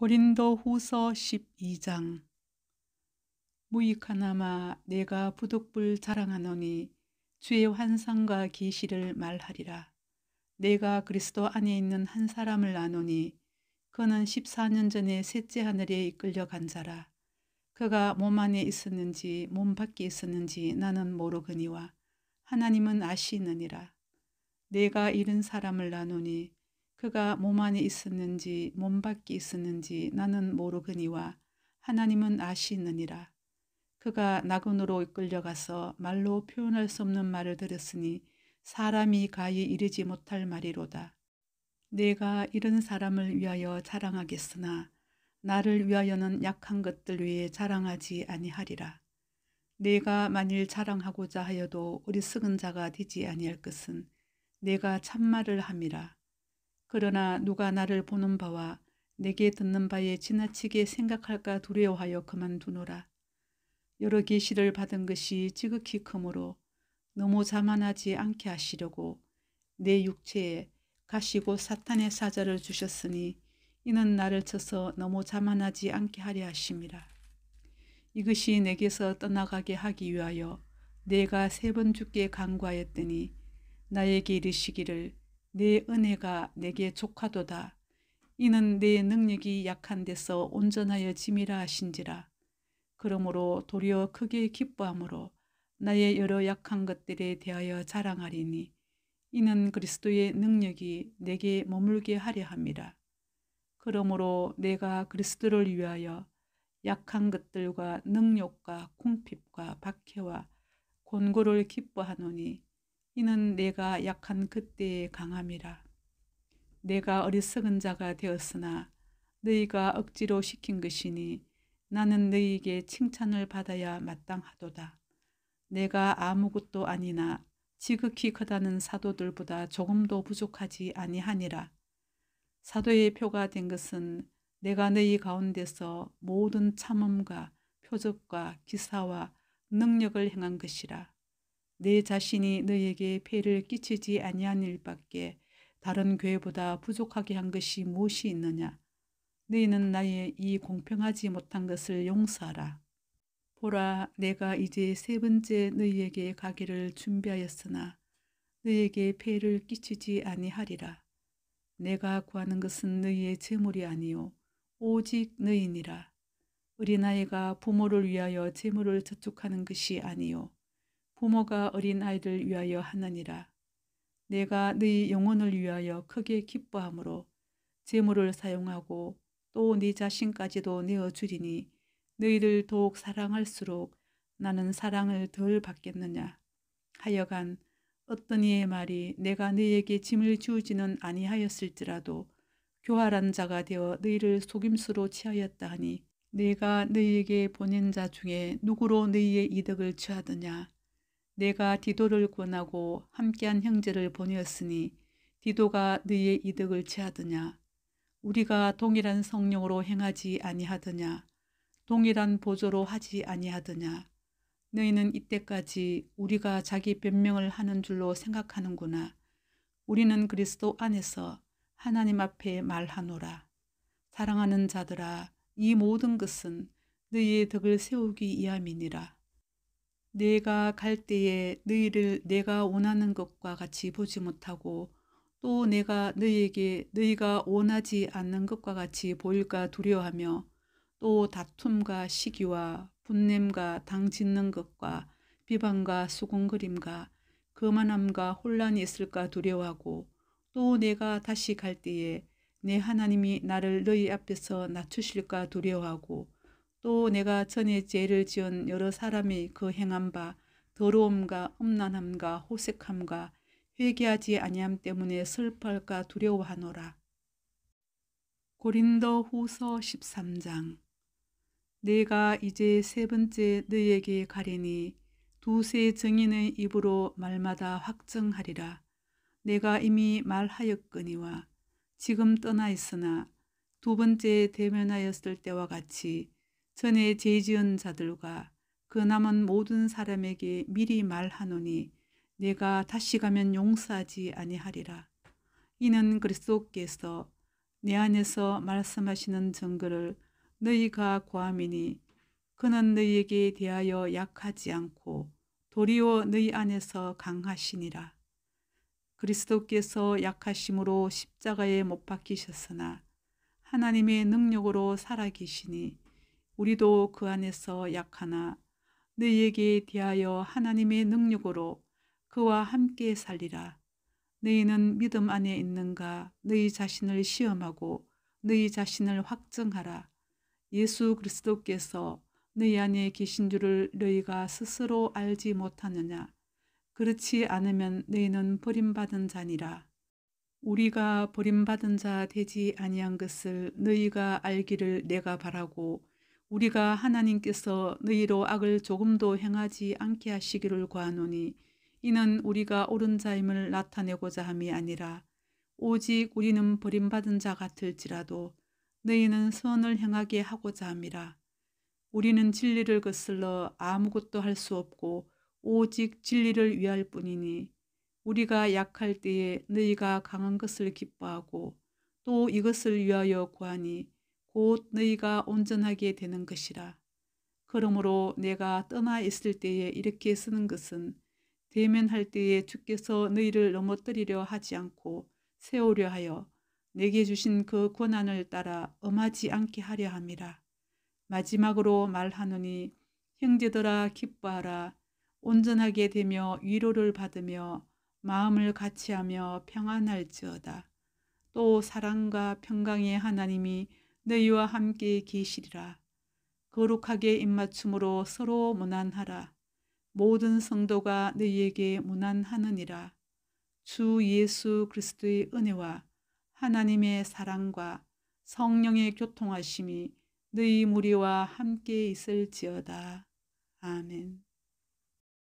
고린도 후서 12장 무익하나마 내가 부득불 자랑하노니 주의 환상과 계시를 말하리라. 내가 그리스도 안에 있는 한 사람을 아노니 그는 14년 전에 셋째 하늘에 이끌려 간 자라. 그가 몸 안에 있었는지 몸 밖에 있었는지 나는 모르거니와 하나님은 아시느니라. 내가 이런 사람을 아노니 그가 몸 안에 있었는지 몸 밖에 있었는지 나는 모르거니와 하나님은 아시느니라. 그가 나군으로 이끌려가서 말로 표현할 수 없는 말을 들었으니 사람이 가히 이르지 못할 말이로다. 내가 이런 사람을 위하여 자랑하겠으나 나를 위하여는 약한 것들 위에 자랑하지 아니하리라. 내가 만일 자랑하고자 하여도 어리석은 자가 되지 아니할 것은 내가 참말을 함이라. 그러나 누가 나를 보는 바와 내게 듣는 바에 지나치게 생각할까 두려워하여 그만두노라. 여러 계시를 받은 것이 지극히 크므로 너무 자만하지 않게 하시려고 내 육체에 가시고 사탄의 사자를 주셨으니 이는 나를 쳐서 너무 자만하지 않게 하려 하심이라. 이것이 내게서 떠나가게 하기 위하여 내가 세 번 죽게 간구하였더니 나에게 이르시기를 내 은혜가 내게 족하도다. 이는 내 능력이 약한 데서 온전하여 짐이라 하신지라. 그러므로 도리어 크게 기뻐함으로 나의 여러 약한 것들에 대하여 자랑하리니 이는 그리스도의 능력이 내게 머물게 하려 함이라. 그러므로 내가 그리스도를 위하여 약한 것들과 능력과 궁핍과 박해와 곤고를 기뻐하노니 이는 내가 약한 그때의 강함이라. 내가 어리석은 자가 되었으나 너희가 억지로 시킨 것이니 나는 너희에게 칭찬을 받아야 마땅하도다. 내가 아무것도 아니나 지극히 크다는 사도들보다 조금도 부족하지 아니하니라. 사도의 표가 된 것은 내가 너희 가운데서 모든 참음과 표적과 기사와 능력을 행한 것이라. 내 자신이 너에게 폐를 끼치지 아니한 일밖에 다른 교회보다 부족하게 한 것이 무엇이 있느냐? 너희는 나의 이 공평하지 못한 것을 용서하라. 보라, 내가 이제 세 번째 너희에게 가기를 준비하였으나 너희에게 폐를 끼치지 아니하리라. 내가 구하는 것은 너희의 재물이 아니요 오직 너희니라. 어린아이가 부모를 위하여 재물을 저축하는 것이 아니요 부모가 어린 아이들 위하여 하느니라. 내가 너희 영혼을 위하여 크게 기뻐함으로 재물을 사용하고 또 네 자신까지도 내어 주리니 너희를 더욱 사랑할수록 나는 사랑을 덜 받겠느냐. 하여간 어떤 이의 말이 내가 너희에게 짐을 주지는 아니하였을지라도 교활한 자가 되어 너희를 속임수로 취하였다 하니 내가 너희에게 보낸 자 중에 누구로 너희의 이득을 취하느냐. 내가 디도를 권하고 함께한 형제를 보내었으니 디도가 너희의 이득을 취하더냐. 우리가 동일한 성령으로 행하지 아니하더냐. 동일한 보조로 하지 아니하더냐. 너희는 이때까지 우리가 자기 변명을 하는 줄로 생각하는구나. 우리는 그리스도 안에서 하나님 앞에 말하노라. 사랑하는 자들아 이 모든 것은 너희의 덕을 세우기 위함이니라. 내가 갈 때에 너희를 내가 원하는 것과 같이 보지 못하고 또 내가 너희에게 너희가 원하지 않는 것과 같이 보일까 두려워하며 또 다툼과 시기와 분냄과 당 짓는 것과 비방과 수군거림과 거만함과 혼란이 있을까 두려워하고 또 내가 다시 갈 때에 내 하나님이 나를 너희 앞에서 낮추실까 두려워하고 또 내가 전에 죄를 지은 여러 사람이 그 행한 바 더러움과 음란함과 호색함과 회개하지 아니함 때문에 슬퍼할까 두려워하노라. 고린도 후서 13장 내가 이제 세 번째 너에게 가리니 두세 증인의 입으로 말마다 확정하리라. 내가 이미 말하였거니와 지금 떠나 있으나 두 번째 대면하였을 때와 같이 전에 죄 지은 자들과 그 남은 모든 사람에게 미리 말하노니 내가 다시 가면 용서하지 아니하리라. 이는 그리스도께서 내 안에서 말씀하시는 증거를 너희가 구함이니 그는 너희에게 대하여 약하지 않고 도리어 너희 안에서 강하시니라. 그리스도께서 약하심으로 십자가에 못 박히셨으나 하나님의 능력으로 살아계시니 우리도 그 안에서 약하나 너희에게 대하여 하나님의 능력으로 그와 함께 살리라. 너희는 믿음 안에 있는가 너희 자신을 시험하고 너희 자신을 확증하라. 예수 그리스도께서 너희 안에 계신 줄을 너희가 스스로 알지 못하느냐. 그렇지 않으면 너희는 버림받은 자니라. 우리가 버림받은 자 되지 아니한 것을 너희가 알기를 내가 바라고 우리가 하나님께서 너희로 악을 조금도 행하지 않게 하시기를 구하노니 이는 우리가 옳은 자임을 나타내고자 함이 아니라 오직 우리는 버림받은 자 같을지라도 너희는 선을 행하게 하고자 함이라. 우리는 진리를 거슬러 아무것도 할 수 없고 오직 진리를 위할 뿐이니 우리가 약할 때에 너희가 강한 것을 기뻐하고 또 이것을 위하여 구하니 곧 너희가 온전하게 되는 것이라. 그러므로 내가 떠나 있을 때에 이렇게 쓰는 것은 대면할 때에 주께서 너희를 넘어뜨리려 하지 않고 세우려 하여 내게 주신 그 권한을 따라 엄하지 않게 하려 함이라. 마지막으로 말하노니 형제들아 기뻐하라 온전하게 되며 위로를 받으며 마음을 같이하며 평안할지어다. 또 사랑과 평강의 하나님이 너희와 함께 계시리라. 거룩하게 입맞춤으로 서로 무난하라. 모든 성도가 너희에게 무난하느니라. 주 예수 그리스도의 은혜와 하나님의 사랑과 성령의 교통하심이 너희 무리와 함께 있을지어다. 아멘.